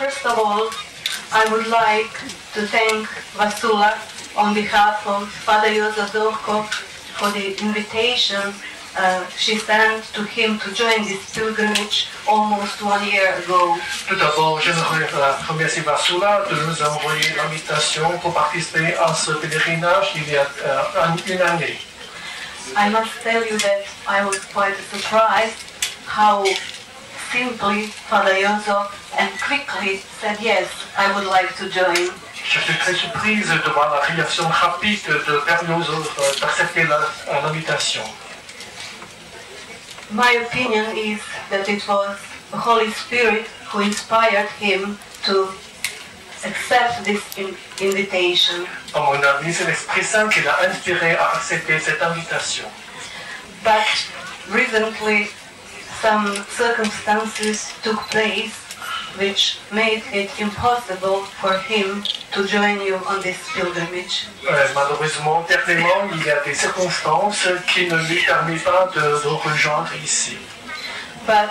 First of all, I would like to thank Vassula on behalf of Father Josef Zovko for the invitation uh, she sent to him to join this pilgrimage almost one year ago. Tout d'abord, euh, remercier Vassula de nous envoyer l'invitation pour participer à ce pèlerinage il y a un- une année. I must tell you that I was quite surprised how simply Father Josef and quickly said yes, I would like to join. Je suis très surprise de voir la réaction rapide de Joseph euh, d'accepter l'invitation. My opinion is that it was the Holy Spirit who inspired him to accept this invitation. À mon avis, c'est l'Esprit Saint qui l'a inspiré à accepter cette invitation. But recently, some circumstances took place which made it impossible for him to join you on this pilgrimage. Euh, malheureusement, dernièrement, il y a des circonstances qui ne lui permettent pas de, de rejoindre ici. But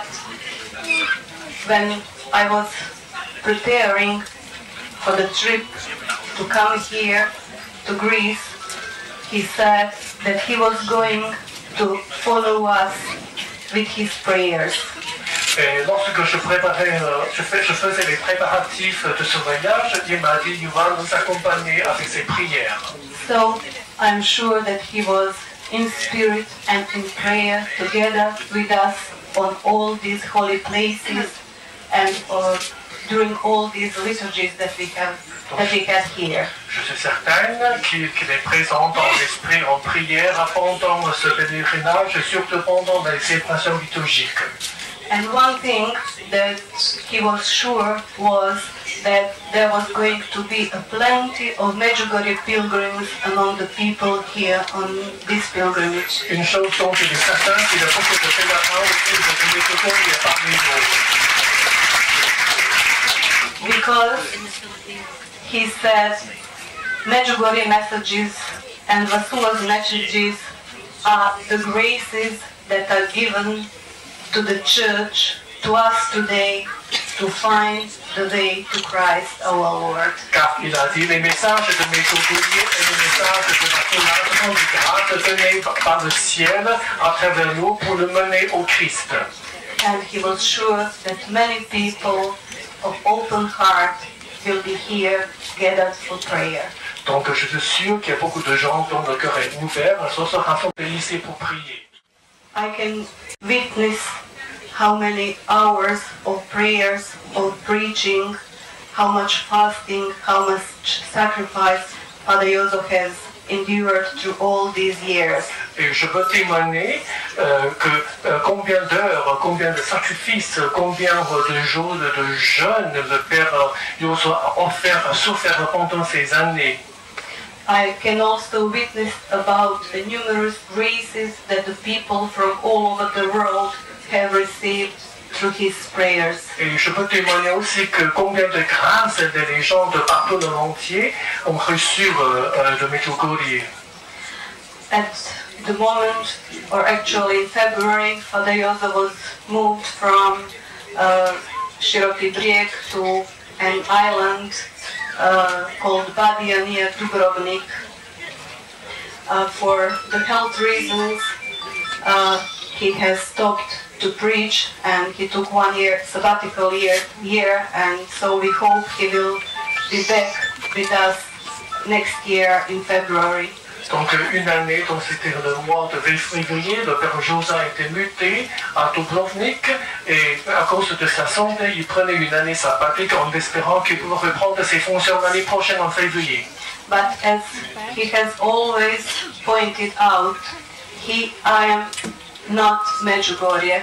when I was preparing for the trip to come here to Greece, he said that he was going to follow us with his prayers. Et lorsque je préparais, euh, je, fais- je faisais les préparatifs de ce voyage, il m'a dit, va nous accompagner avec ses prières. So I'm sure that he was in spirit and in prayer together with us on all these holy places and uh, during all these liturgies that we have that we have here. Je suis certaine qu'il qu'il est présent dans l'esprit en prière pendant ce pèlerinage, surtout pendant les célébrations liturgiques. And one thing that he was sure was that there was going to be a plenty of Medjugorje pilgrims among the people here on this pilgrimage. Une chose dont il est certain, a beaucoup de pèlerins autour de Métropole et parmi nous. because he said Medjugorje messages and Vassula's messages are the graces that are given to the church, to us today, to find the way to Christ our Lord. Car il a dit les messages de Métropole et les messages de la données par le ciel à travers nous pour le mener au Christ. And he was sure that many people of open heart will be here gathered for prayer. Donc je suis sûr qu'il y a beaucoup de gens dont le cœur est ouvert se sont rassemblés ici pour prier. I can witness how many hours of prayers, of preaching, how much fasting, how much sacrifice Father Joseph has endured through all these years. Et je peux témoigner euh, que euh, combien d'heures, combien de sacrifices, combien de jours de jeûne le Père Jozo a offert, a souffert pendant ces années. I can also witness about the numerous graces that the people from all over the world have received through his prayers. Et je peux témoigner aussi que combien de grâces les gens de partout dans le monde ont reçu euh, euh, de Medjugorje. At the moment, or actually in February, Father Josef was moved from uh, Brijeg to an island uh, called Badija near Dubrovnik. Uh, for the health reasons, uh, he has stopped to preach and he took one year sabbatical year, year and so we hope he will be back with us next year in February. Donc une année, donc c'était le mois de février, le Père Josa a été muté à Dubrovnik et à cause de sa santé, il prenait une année sabbatique en espérant qu'il pourrait reprendre ses fonctions l'année prochaine en février. But as he has always pointed out, he I am not Medjugorje.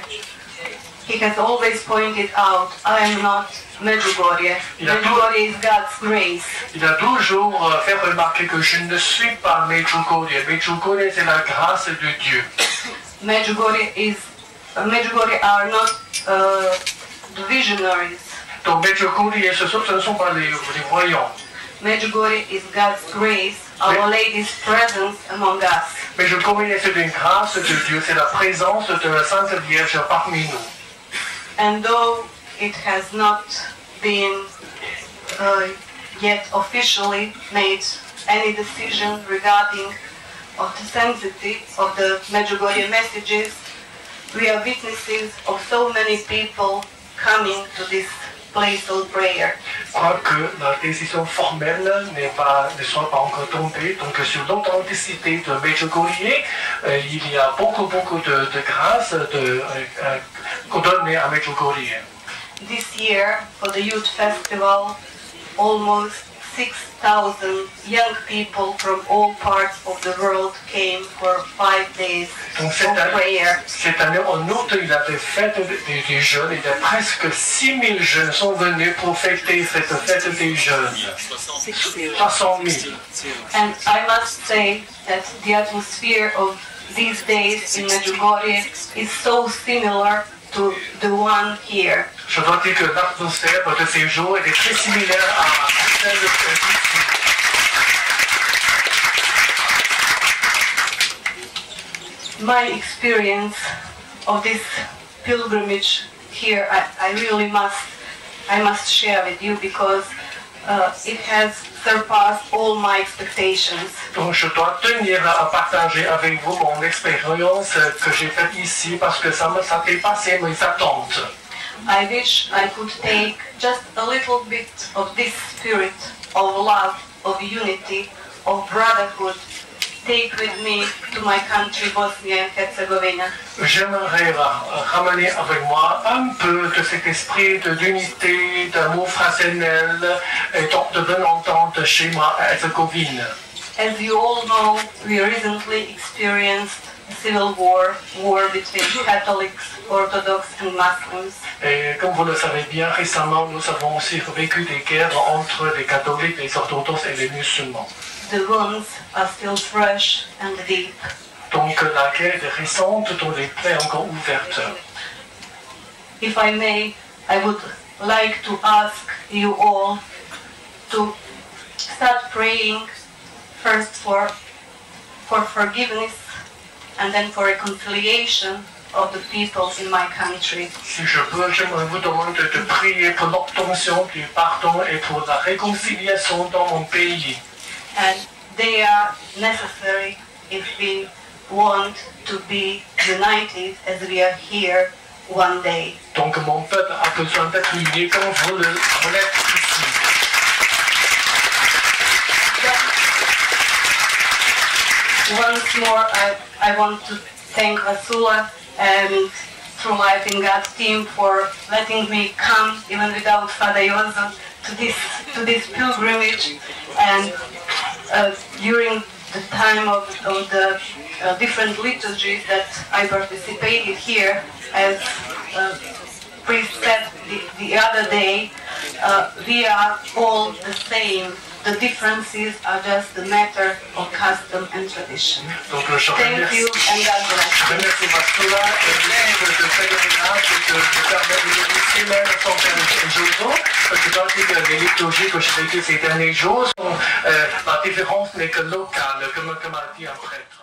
He has always pointed out, I am not Medjugorje. Il a tout- Medjugorje is God's grace. Il a toujours euh, fait remarquer que je ne suis pas Medjugorje. Medjugorje, c'est la grâce de Dieu. Medjugorje is Medjugorje are not uh, visionaries. Donc Medjugorje, ce, ce ne sont pas les, les voyants. Medjugorje is God's grace, Our Lady's presence among us. Medjugorje, c'est une grâce de Dieu, c'est la présence de la Sainte Vierge parmi nous. And though it has not been uh, yet officially made any decision regarding authenticity of the Medjugorje messages. We are witnesses of so many people coming to this place of prayer. Quoique la décision formelle n'est pas, ne soit pas encore tombée, donc sur l'authenticité de Medjugorje, euh, il y a beaucoup, beaucoup de, de grâce de, euh, euh, données à Medjugorje. This year, for the youth festival, almost 6,000 young people from all parts of the world came for five days Donc of cette année, prayer. cette année, en août, il y a des des, jeunes. Y a presque 6000 jeunes sont venus pour fêter cette fête des jeunes. 300 000. And I must say that the atmosphere of these days in Medjugorje is so similar to the one here. Je que l'atmosphère de ces jours est très similaire à celle de ici. My experience of this pilgrimage here, I, I really must, I must share with you because uh, it has surpassed all my expectations. Donc je dois tenir à partager avec vous mon expérience que j'ai faite ici parce que ça, me, ça dépassait mes attentes. I wish I could take just a little bit of this spirit of love, of unity, of brotherhood, take with me to my country, Bosnia and Herzegovina. J'aimerais ra- ramener avec moi un peu de cet esprit de d'unité, d'amour fraternel et donc de bonne entente chez moi à Herzégovine. As you all know, we recently experienced civil war, war between Catholics, Orthodox and Muslims. Et comme vous le savez bien, récemment, nous avons aussi vécu des guerres entre les catholiques, les orthodoxes et les musulmans. The wounds are still fresh and deep. Donc la guerre est récente, dont les plaies encore ouvertes. If I may, I would like to ask you all to start praying first for, for forgiveness and then for a reconciliation of the people in my country. Si je peux, j'aimerais vous demander de prier pour l'obtention du pardon et pour la réconciliation dans mon pays. And they are necessary if we want to be united as we are here one day. Donc mon peuple a besoin d'être uni comme vous le ici. Once more, I, I want to thank Vassula and True Life in God's team for letting me come, even without Father Jozo, to this, to this pilgrimage. And uh, during the time of, of the uh, different liturgies that I participated here, as uh, priest said the, the other day, uh, we are all the same. The differences are just a matter of custom and tradition. Donc je Thank you and God bless. je remercie Vascola et l'équipe de. Parce que dans les les liturgies que j'ai vécues ces derniers jours, sont, euh, la différence n'est que locale, comme, comme a dit un prêtre.